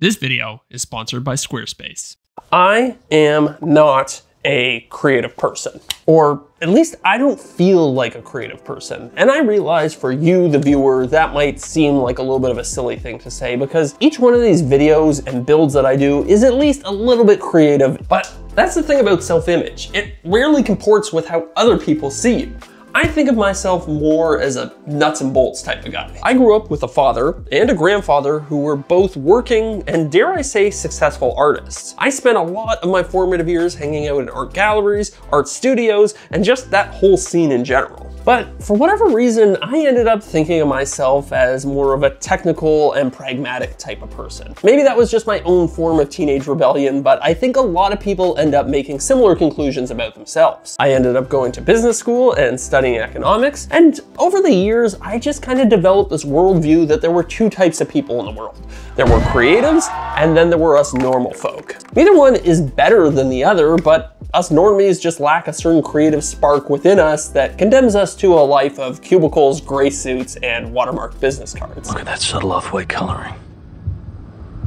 This video is sponsored by Squarespace. I am not a creative person, or at least I don't feel like a creative person. And I realize for you, the viewer, that might seem like a little bit of a silly thing to say because each one of these videos and builds that I do is at least a little bit creative, but that's the thing about self-image. It rarely comports with how other people see you. I think of myself more as a nuts and bolts type of guy. I grew up with a father and a grandfather who were both working and dare I say successful artists. I spent a lot of my formative years hanging out in art galleries, art studios, and just that whole scene in general. But for whatever reason, I ended up thinking of myself as more of a technical and pragmatic type of person. Maybe that was just my own form of teenage rebellion, but I think a lot of people end up making similar conclusions about themselves. I ended up going to business school and studying economics, and over the years, I just kind of developed this worldview that there were two types of people in the world. There were creatives, and then there were us normal folk. Neither one is better than the other, but us normies just lack a certain creative spark within us that condemns us to a life of cubicles, gray suits, and watermarked business cards. Look at that subtle off-white coloring.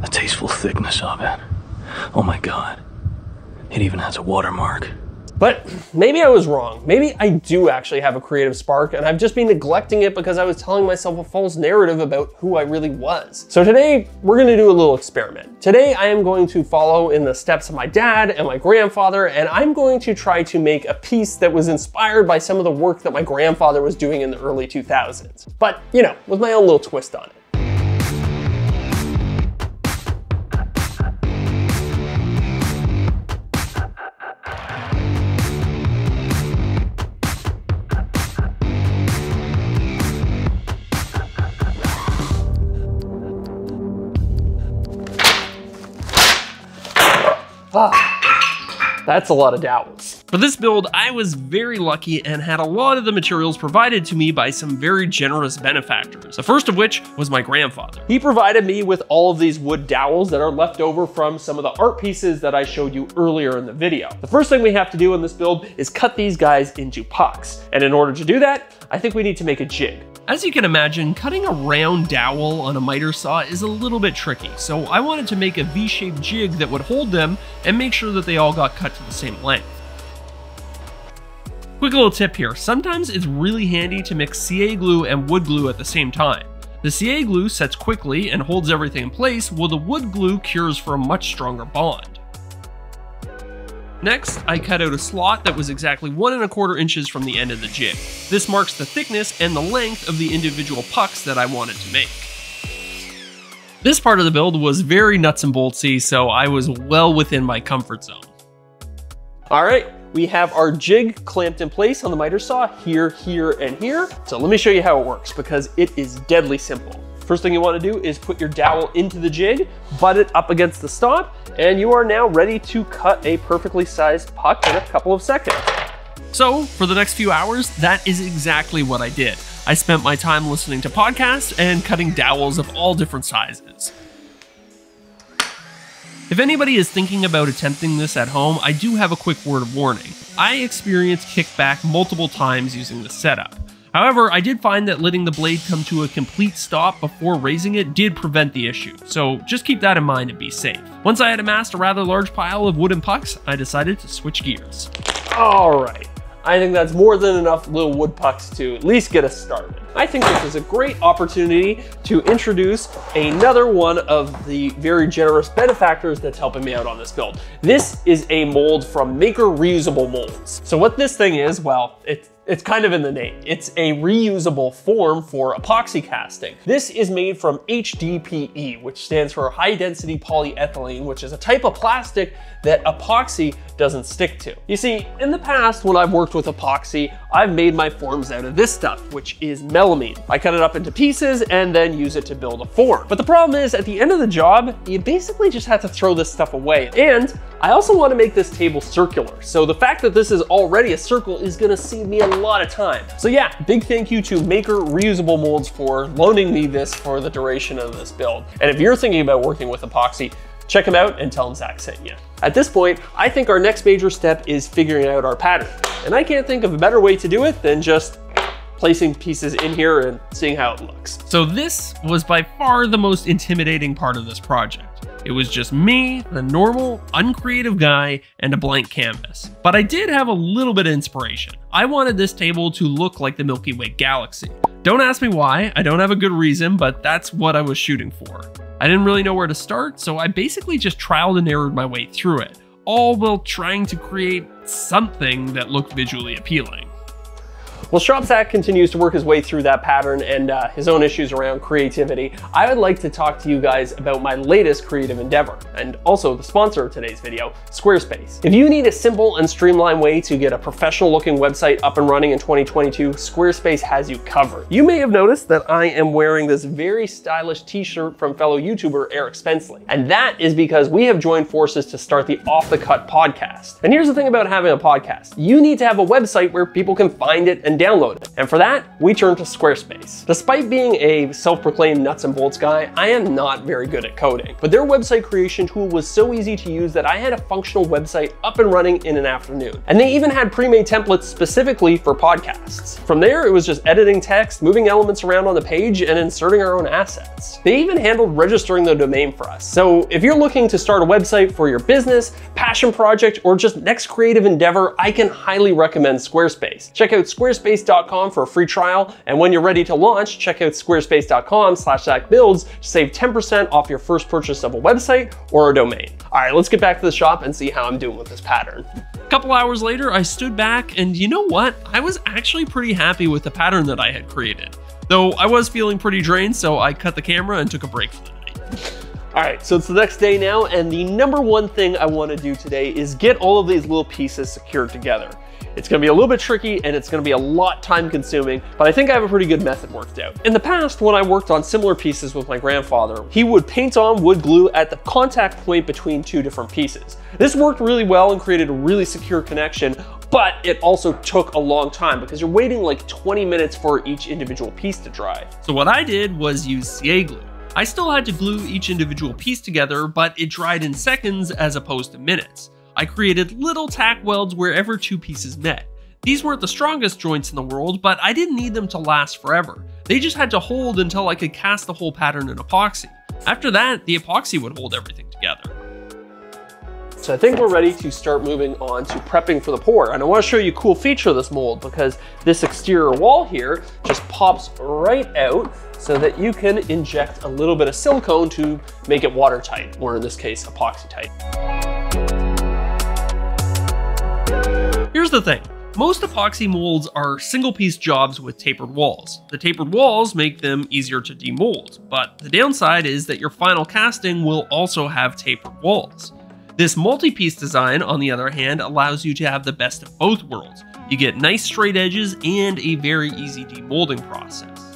The tasteful thickness of it. Oh my god. It even has a watermark. But maybe I was wrong. Maybe I do actually have a creative spark and I've just been neglecting it because I was telling myself a false narrative about who I really was. So today we're gonna do a little experiment. Today I am going to follow in the steps of my dad and my grandfather and I'm going to try to make a piece that was inspired by some of the work that my grandfather was doing in the early 2000s. But, you know, with my own little twist on it. That's a lot of dowels. For this build, I was very lucky and had a lot of the materials provided to me by some very generous benefactors, the first of which was my grandfather. He provided me with all of these wood dowels that are left over from some of the art pieces that I showed you earlier in the video. The first thing we have to do in this build is cut these guys into pucks. And in order to do that, I think we need to make a jig. As you can imagine, cutting a round dowel on a miter saw is a little bit tricky, so I wanted to make a V-shaped jig that would hold them and make sure that they all got cut to the same length. Quick little tip here, sometimes it's really handy to mix CA glue and wood glue at the same time. The CA glue sets quickly and holds everything in place, while the wood glue cures for a much stronger bond. Next, I cut out a slot that was exactly one and a quarter inches from the end of the jig. This marks the thickness and the length of the individual pucks that I wanted to make. This part of the build was very nuts and boltsy, so I was well within my comfort zone. All right, we have our jig clamped in place on the miter saw here, here, and here. So let me show you how it works because it is deadly simple. First thing you wanna do is put your dowel into the jig, butt it up against the stop, and you are now ready to cut a perfectly sized puck in a couple of seconds. So, for the next few hours, that is exactly what I did. I spent my time listening to podcasts and cutting dowels of all different sizes. If anybody is thinking about attempting this at home, I do have a quick word of warning. I experienced kickback multiple times using the setup. However, I did find that letting the blade come to a complete stop before raising it did prevent the issue, so just keep that in mind and be safe. Once I had amassed a rather large pile of wooden pucks, I decided to switch gears. All right. I think that's more than enough little wood pucks to at least get us started. I think this is a great opportunity to introduce another one of the very generous benefactors that's helping me out on this build. This is a mold from Maker Reusable Molds. So what this thing is, well, it's it's kind of in the name. It's a reusable form for epoxy casting. This is made from HDPE, which stands for high density polyethylene, which is a type of plastic that epoxy doesn't stick to. You see, in the past, when I've worked with epoxy, I've made my forms out of this stuff, which is melamine. I cut it up into pieces and then use it to build a form. But the problem is, at the end of the job, you basically just have to throw this stuff away. And I also want to make this table circular. So the fact that this is already a circle is gonna save me a lot of time. So yeah, big thank you to Maker Reusable Molds for loaning me this for the duration of this build. And if you're thinking about working with epoxy, check them out and tell them Zac sent you. At this point, I think our next major step is figuring out our pattern. And I can't think of a better way to do it than just placing pieces in here and seeing how it looks. So this was by far the most intimidating part of this project. It was just me, the normal, uncreative guy, and a blank canvas. But I did have a little bit of inspiration. I wanted this table to look like the Milky Way galaxy. Don't ask me why, I don't have a good reason, but that's what I was shooting for. I didn't really know where to start, so I basically just trialed and errored my way through it, all while trying to create something that looked visually appealing. While Shopsack continues to work his way through that pattern and uh, his own issues around creativity, I would like to talk to you guys about my latest creative endeavor, and also the sponsor of today's video, Squarespace. If you need a simple and streamlined way to get a professional looking website up and running in 2022, Squarespace has you covered. You may have noticed that I am wearing this very stylish t-shirt from fellow YouTuber Eric Spenceley, and that is because we have joined forces to start the Off the Cut podcast. And here's the thing about having a podcast. You need to have a website where people can find it and download it. And for that, we turn to Squarespace. Despite being a self-proclaimed nuts and bolts guy, I am not very good at coding. But their website creation tool was so easy to use that I had a functional website up and running in an afternoon. And they even had pre-made templates specifically for podcasts. From there, it was just editing text, moving elements around on the page, and inserting our own assets. They even handled registering the domain for us. So if you're looking to start a website for your business, passion project, or just next creative endeavor, I can highly recommend Squarespace. Check out Squarespace squarespace.com for a free trial. And when you're ready to launch, check out squarespace.com slash zacbuilds to save 10% off your first purchase of a website or a domain. All right, let's get back to the shop and see how I'm doing with this pattern. A couple hours later, I stood back and you know what? I was actually pretty happy with the pattern that I had created. Though I was feeling pretty drained, so I cut the camera and took a break for the night. All right, so it's the next day now, and the number one thing I wanna do today is get all of these little pieces secured together. It's gonna be a little bit tricky and it's gonna be a lot time consuming, but I think I have a pretty good method worked out. In the past, when I worked on similar pieces with my grandfather, he would paint on wood glue at the contact point between two different pieces. This worked really well and created a really secure connection, but it also took a long time because you're waiting like 20 minutes for each individual piece to dry. So what I did was use CA glue. I still had to glue each individual piece together, but it dried in seconds as opposed to minutes. I created little tack welds wherever two pieces met. These weren't the strongest joints in the world, but I didn't need them to last forever. They just had to hold until I could cast the whole pattern in epoxy. After that, the epoxy would hold everything together. So I think we're ready to start moving on to prepping for the pour. And I wanna show you a cool feature of this mold because this exterior wall here just pops right out so that you can inject a little bit of silicone to make it watertight, or in this case, epoxy tight. Here's the thing. Most epoxy molds are single piece jobs with tapered walls. The tapered walls make them easier to demold, but the downside is that your final casting will also have tapered walls. This multi-piece design, on the other hand, allows you to have the best of both worlds. You get nice straight edges and a very easy demolding process.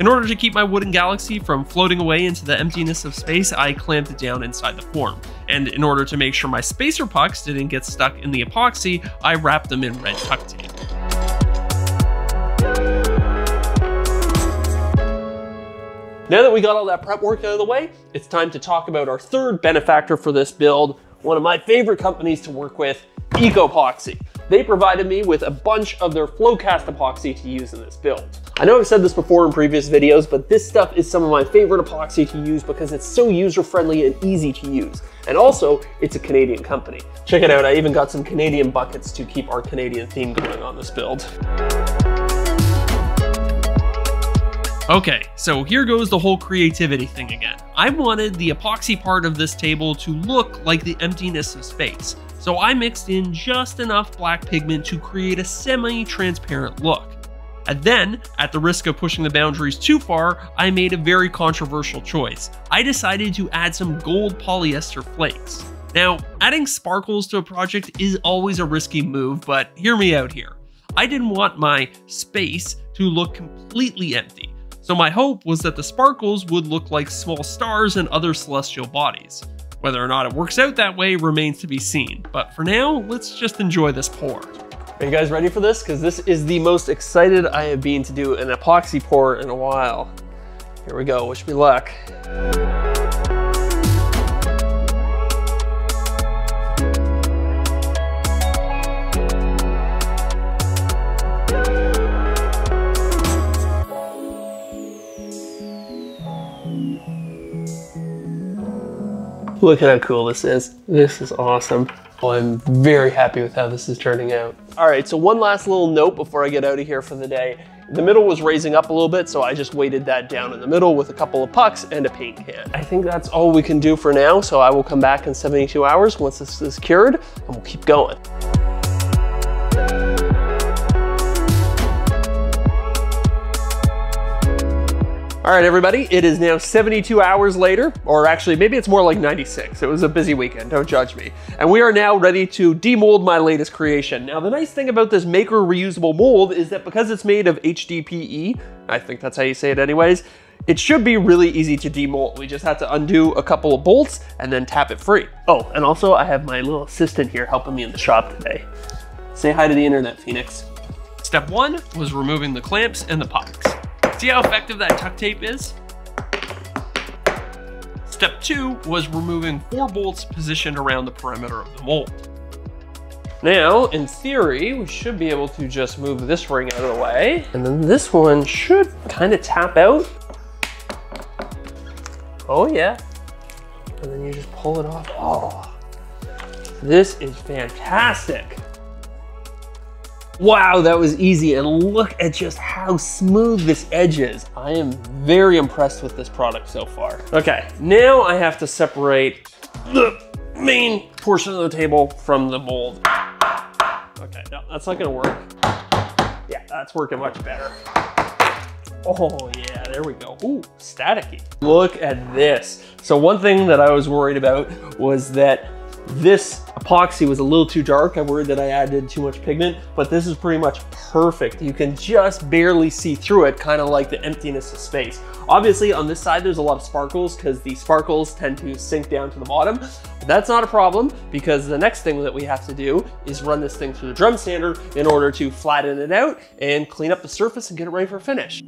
In order to keep my wooden galaxy from floating away into the emptiness of space, I clamped it down inside the form. And in order to make sure my spacer pucks didn't get stuck in the epoxy, I wrapped them in red tuck tape. Now that we got all that prep work out of the way, it's time to talk about our third benefactor for this build, one of my favorite companies to work with, Ecopoxy. They provided me with a bunch of their Flowcast epoxy to use in this build. I know I've said this before in previous videos, but this stuff is some of my favorite epoxy to use because it's so user-friendly and easy to use. And also, it's a Canadian company. Check it out, I even got some Canadian buckets to keep our Canadian theme going on this build. Okay, so here goes the whole creativity thing again. I wanted the epoxy part of this table to look like the emptiness of space, so I mixed in just enough black pigment to create a semi-transparent look. And then, at the risk of pushing the boundaries too far, I made a very controversial choice. I decided to add some gold polyester flakes. Now, adding sparkles to a project is always a risky move, but hear me out here. I didn't want my space to look completely empty. So my hope was that the sparkles would look like small stars and other celestial bodies. Whether or not it works out that way remains to be seen, but for now, let's just enjoy this pour. Are you guys ready for this? Because this is the most excited I have been to do an epoxy pour in a while. Here we go, wish me luck. Look at how cool this is. This is awesome. Oh, I'm very happy with how this is turning out. All right, so one last little note before I get out of here for the day. The middle was raising up a little bit, so I just weighted that down in the middle with a couple of pucks and a paint can. I think that's all we can do for now, so I will come back in 72 hours once this is cured, and we'll keep going. All right, everybody, it is now 72 hours later, or actually, maybe it's more like 96. It was a busy weekend, don't judge me. And we are now ready to demold my latest creation. Now, the nice thing about this Maker reusable mold is that because it's made of HDPE, I think that's how you say it anyways, it should be really easy to demold. We just have to undo a couple of bolts and then tap it free. Oh, and also I have my little assistant here helping me in the shop today. Say hi to the internet, Phoenix. Step one was removing the clamps and the pucks. See how effective that tuck tape is? Step two was removing four bolts positioned around the perimeter of the mold. Now, in theory, we should be able to just move this ring out of the way. And then this one should kind of tap out. Oh yeah. And then you just pull it off. Oh, this is fantastic. Wow, that was easy. And look at just how smooth this edge is. I am very impressed with this product so far. Okay, now I have to separate the main portion of the table from the mold. Okay, no, that's not gonna work. Yeah, that's working much better. Oh yeah, there we go. Ooh, staticky. Look at this. So one thing that I was worried about was that this epoxy was a little too dark. I worried that I added too much pigment, but this is pretty much perfect. You can just barely see through it, kind of like the emptiness of space. Obviously on this side, there's a lot of sparkles because the sparkles tend to sink down to the bottom. But that's not a problem because the next thing that we have to do is run this thing through the drum sander in order to flatten it out and clean up the surface and get it ready for finish.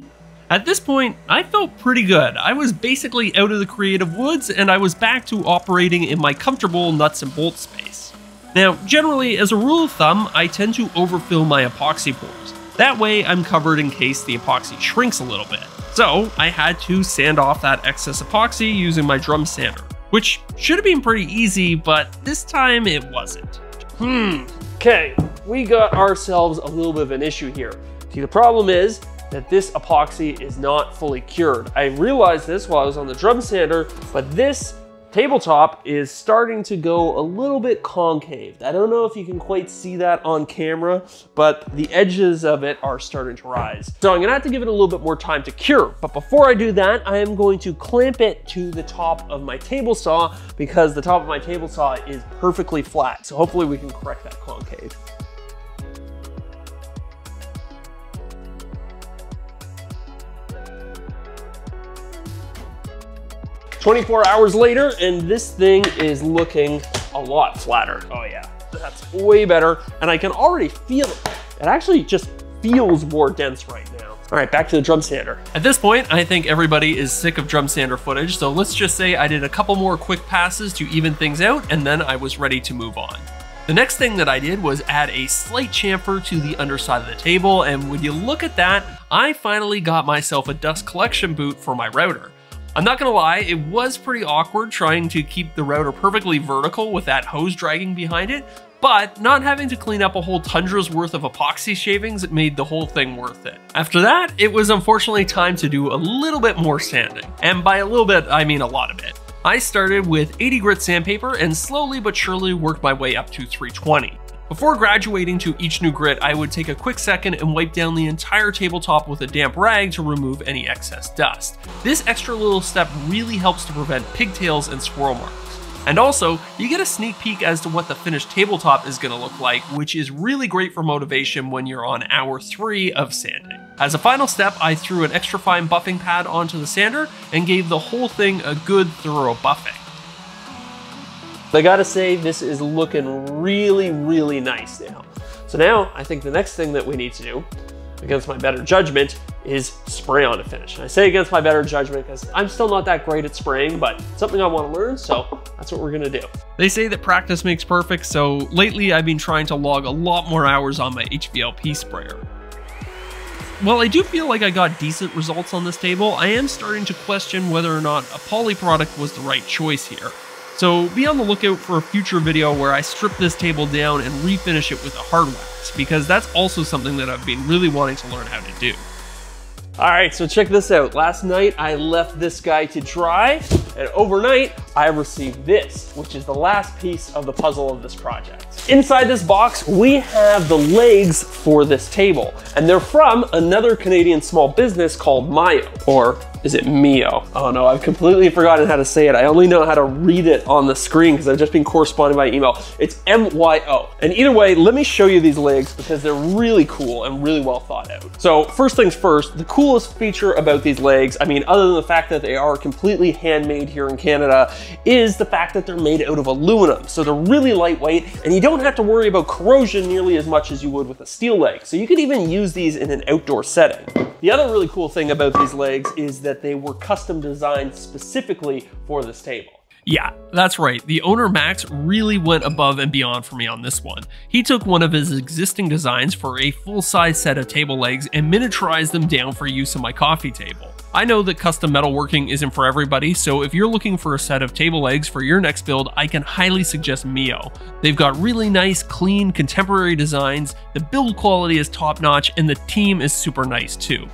At this point, I felt pretty good. I was basically out of the creative woods and I was back to operating in my comfortable nuts and bolts space. Now, generally, as a rule of thumb, I tend to overfill my epoxy pours. That way, I'm covered in case the epoxy shrinks a little bit. So, I had to sand off that excess epoxy using my drum sander, which should have been pretty easy, but this time it wasn't. Hmm, okay, we got ourselves a little bit of an issue here. See, the problem is that this epoxy is not fully cured. I realized this while I was on the drum sander, but this tabletop is starting to go a little bit concave. I don't know if you can quite see that on camera, but the edges of it are starting to rise. So I'm gonna have to give it a little bit more time to cure. But before I do that, I am going to clamp it to the top of my table saw because the top of my table saw is perfectly flat. So hopefully we can correct that concave. 24 hours later, and this thing is looking a lot flatter. Oh yeah, that's way better. And I can already feel it. It actually just feels more dense right now. All right, back to the drum sander. At this point, I think everybody is sick of drum sander footage, so let's just say I did a couple more quick passes to even things out, and then I was ready to move on. The next thing that I did was add a slight chamfer to the underside of the table, and when you look at that, I finally got myself a dust collection boot for my router. I'm not gonna lie, it was pretty awkward trying to keep the router perfectly vertical with that hose dragging behind it, but not having to clean up a whole tundra's worth of epoxy shavings made the whole thing worth it. After that, it was unfortunately time to do a little bit more sanding. And by a little bit, I mean a lot of it. I started with 80 grit sandpaper and slowly but surely worked my way up to 320. Before graduating to each new grit, I would take a quick second and wipe down the entire tabletop with a damp rag to remove any excess dust. This extra little step really helps to prevent pigtails and swirl marks. And also, you get a sneak peek as to what the finished tabletop is going to look like, which is really great for motivation when you're on hour 3 of sanding. As a final step, I threw an extra fine buffing pad onto the sander and gave the whole thing a good thorough buffing. I gotta say, this is looking really, really nice now. So now, I think the next thing that we need to do, against my better judgment, is spray on a finish. And I say against my better judgment because I'm still not that great at spraying, but something I want to learn, so that's what we're gonna do. They say that practice makes perfect, so lately I've been trying to log a lot more hours on my HVLP sprayer. While I do feel like I got decent results on this table, I am starting to question whether or not a poly product was the right choice here. So be on the lookout for a future video where I strip this table down and refinish it with a hard wax, because that's also something that I've been really wanting to learn how to do. All right, so check this out. Last night I left this guy to dry, and overnight I received this, which is the last piece of the puzzle of this project. Inside this box, we have the legs for this table, and they're from another Canadian small business called Mayo or is it Mio? Oh no, I've completely forgotten how to say it. I only know how to read it on the screen because I've just been corresponding by email. It's M-Y-O. And either way, let me show you these legs because they're really cool and really well thought out. So first things first, the coolest feature about these legs, I mean, other than the fact that they are completely handmade here in Canada, is the fact that they're made out of aluminum. So they're really lightweight and you don't have to worry about corrosion nearly as much as you would with a steel leg. So you could even use these in an outdoor setting. The other really cool thing about these legs is that they were custom designed specifically for this table. Yeah, that's right. The owner Max really went above and beyond for me on this one. He took one of his existing designs for a full-size set of table legs and miniaturized them down for use on my coffee table. I know that custom metalworking isn't for everybody, so if you're looking for a set of table legs for your next build, I can highly suggest Mio. They've got really nice, clean, contemporary designs, the build quality is top notch, and the team is super nice too.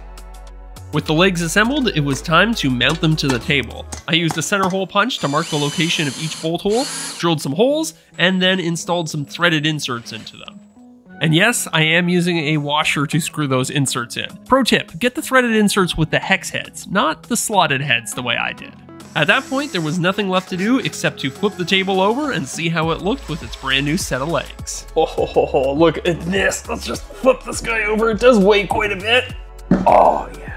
With the legs assembled, it was time to mount them to the table. I used a center hole punch to mark the location of each bolt hole, drilled some holes, and then installed some threaded inserts into them. And yes, I am using a washer to screw those inserts in. Pro tip, get the threaded inserts with the hex heads, not the slotted heads the way I did. At that point, there was nothing left to do except to flip the table over and see how it looked with its brand new set of legs. Oh, look at this. Let's just flip this guy over. It does weigh quite a bit. Oh, yeah.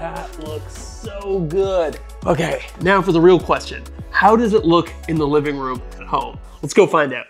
That looks so good. Okay, now for the real question. How does it look in the living room at home? Let's go find out.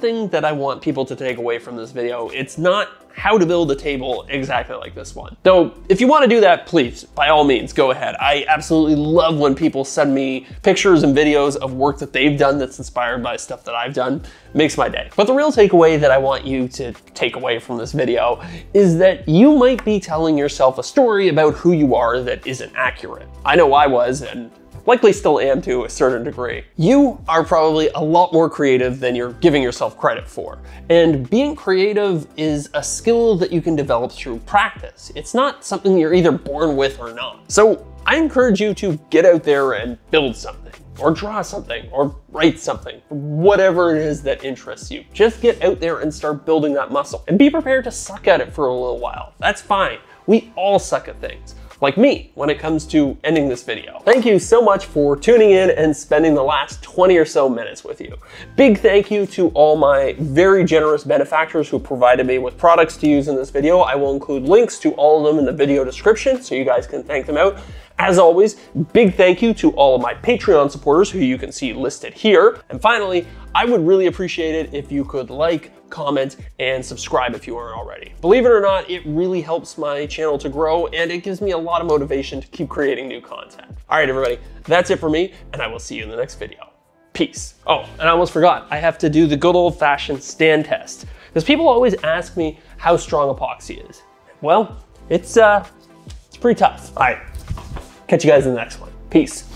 Thing that I want people to take away from this video, it's not how to build a table exactly like this one. Though, if you want to do that, please, by all means, go ahead. I absolutely love when people send me pictures and videos of work that they've done that's inspired by stuff that I've done. It makes my day. But the real takeaway that I want you to take away from this video is that you might be telling yourself a story about who you are that isn't accurate. I know I was, and likely still am to a certain degree. You are probably a lot more creative than you're giving yourself credit for. And being creative is a skill that you can develop through practice. It's not something you're either born with or not. So I encourage you to get out there and build something or draw something or write something, whatever it is that interests you. Just get out there and start building that muscle and be prepared to suck at it for a little while. That's fine. We all suck at things like me when it comes to ending this video. Thank you so much for tuning in and spending the last 20 or so minutes with you. Big thank you to all my very generous benefactors who provided me with products to use in this video. I will include links to all of them in the video description so you guys can thank them out. As always, big thank you to all of my Patreon supporters who you can see listed here. And finally, I would really appreciate it if you could like, comment, and subscribe if you aren't already. Believe it or not, it really helps my channel to grow and it gives me a lot of motivation to keep creating new content. All right, everybody, that's it for me, and I will see you in the next video. Peace. Oh, and I almost forgot, I have to do the good old fashioned stand test because people always ask me how strong epoxy is. Well, it's, uh, it's pretty tough. All right, catch you guys in the next one. Peace.